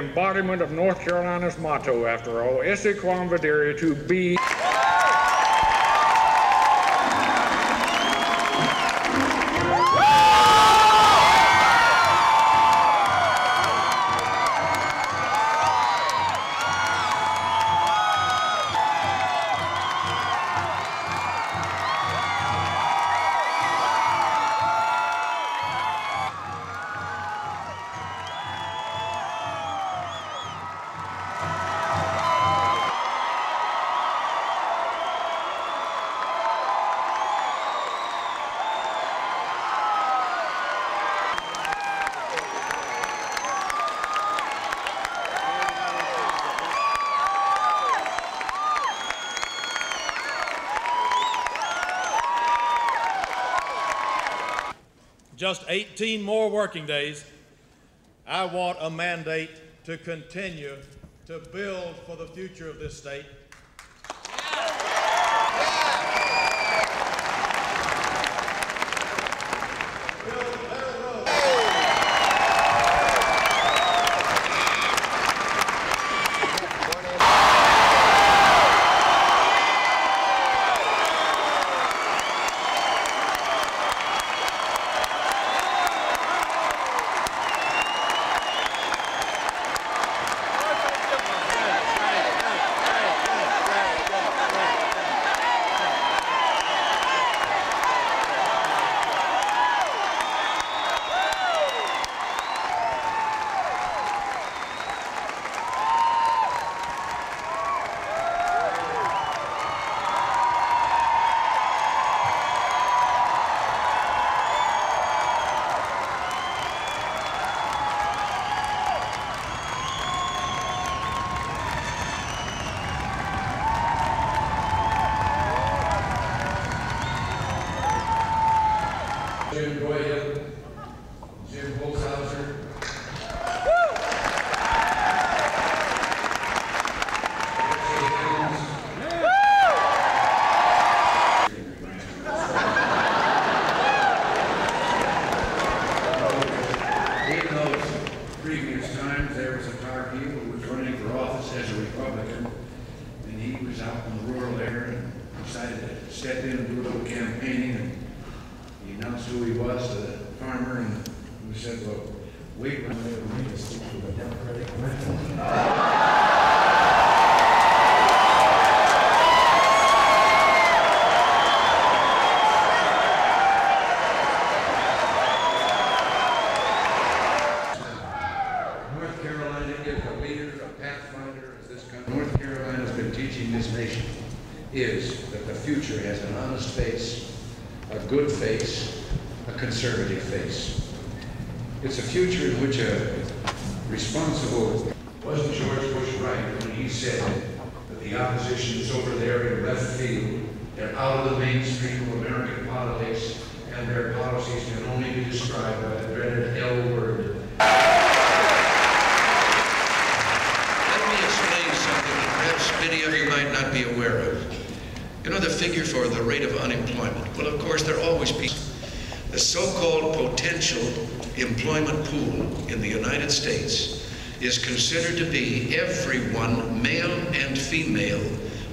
embodiment of North Carolina's motto, after all, esse quam videri, to be. Just 18 more working days, I want a mandate to continue to build for the future of this state. Jim Broyhill, Jim Holshouser. In those previous times, there was a Tar Heel who was running for office as a Republican, and he was out in the rural area and decided to step in and do a little campaigning, and he announced who he was the farmer, and we said, well, wait, we're going to make a speech for the Democratic Convention. North Carolina is a leader, a pathfinder as this country. North Carolina's been teaching this nation is that the future has an honest face, a good face, face. It's a future in which a responsible, wasn't George Bush right when he said that the opposition is over there in left field, they're out of the mainstream of American politics, and their policies can only be described by the dreaded L word, Let me explain something that perhaps many of you might not be aware of. You know the figure for the rate of unemployment? Well, of course, there always people. The so-called potential employment pool in the United States is considered to be everyone, male and female,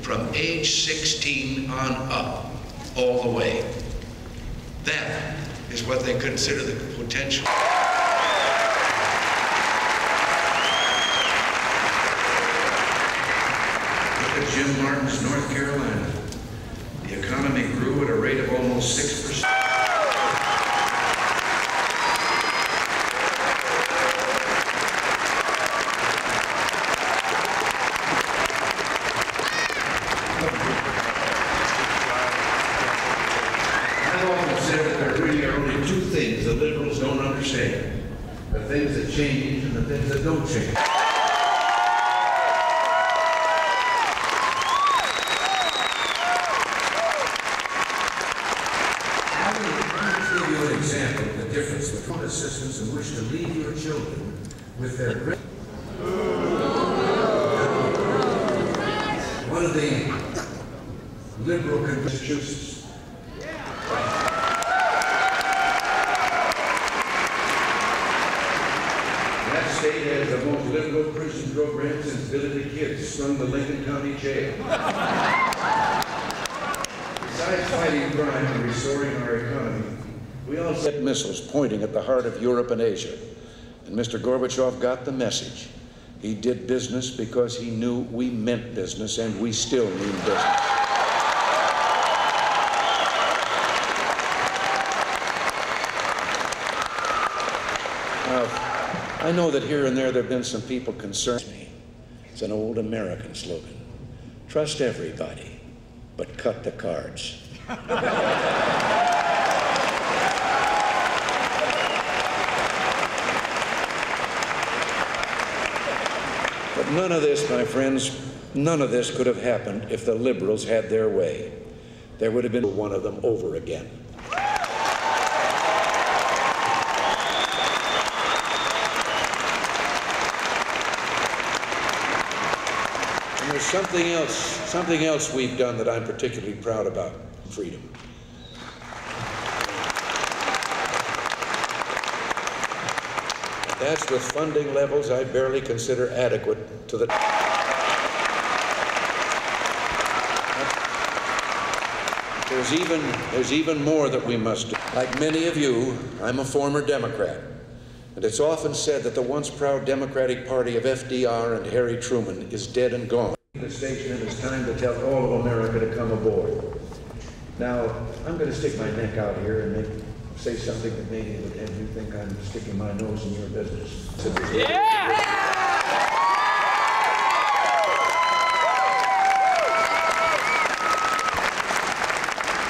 from age 16 on up, all the way. That is what they consider the potential. Look at Jim Martin's North Carolina. The economy grew at a rate of almost 6%. difference between the systems in which to leave your children with their great. One of the liberal Massachusetts. That state has the most liberal prison program since Billy the Kid slung the Lincoln County Jail. Besides fighting crime and restoring our economy, we also had missiles pointing at the heart of Europe and Asia. And Mr. Gorbachev got the message. He did business because he knew we meant business, and we still mean business. I know that here and there there have been some people concerned. It's an old American slogan. Trust everybody, but cut the cards. But none of this, my friends, none of this could have happened if the liberals had their way. There would have been one of them over again. And there's something else, something else we've done that I'm particularly proud about freedom. That's with funding levels I barely consider adequate to the. There's even, there's even more that we must do. Like many of you, I'm a former Democrat. And it's often said that the once proud Democratic Party of FDR and Harry Truman is dead and gone. The station, and it's time to tell all of America to come aboard. Now, I'm going to stick my neck out here and make, say something that maybe would have you I'm sticking my nose in your business.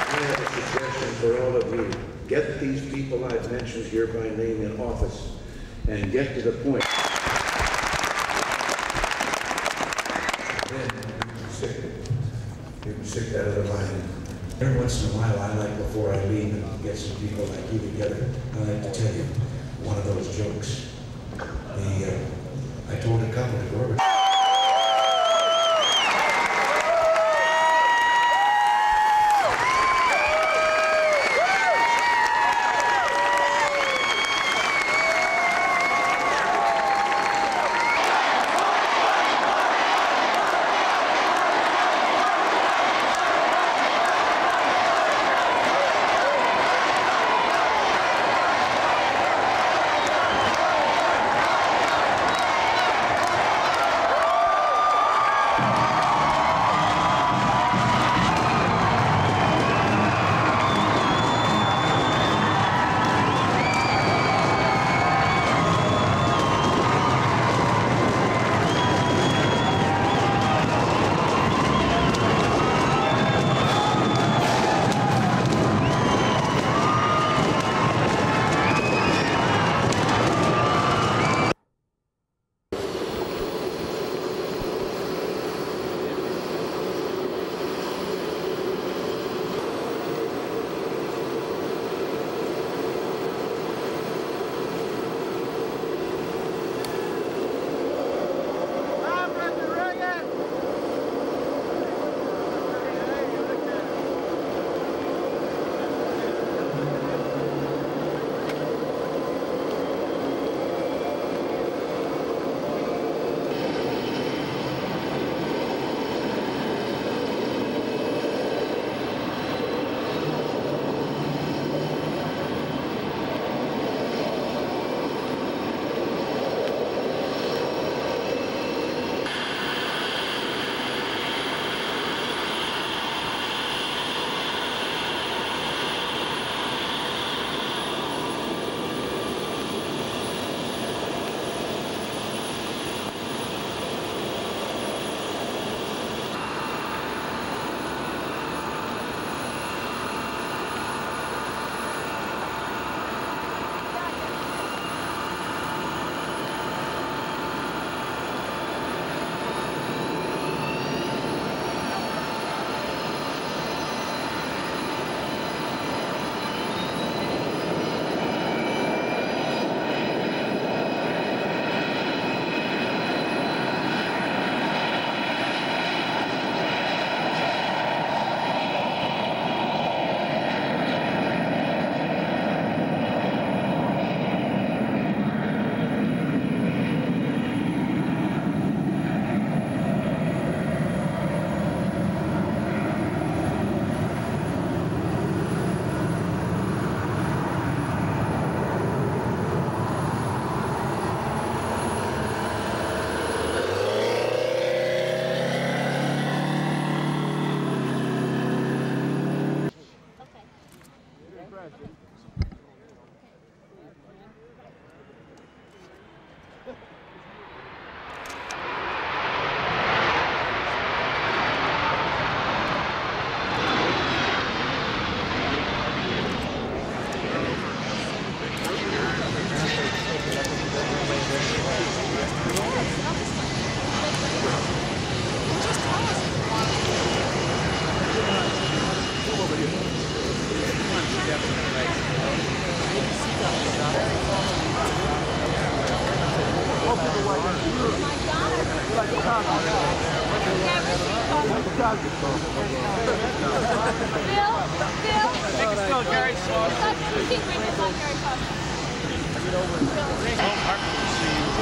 I have a suggestion for all of you. Get these people I've mentioned here by name in office and get to the point. Then you can stick, you can stick that other line. Every once in a while, I like, before I leave and get some people like you together, I like to tell you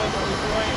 Why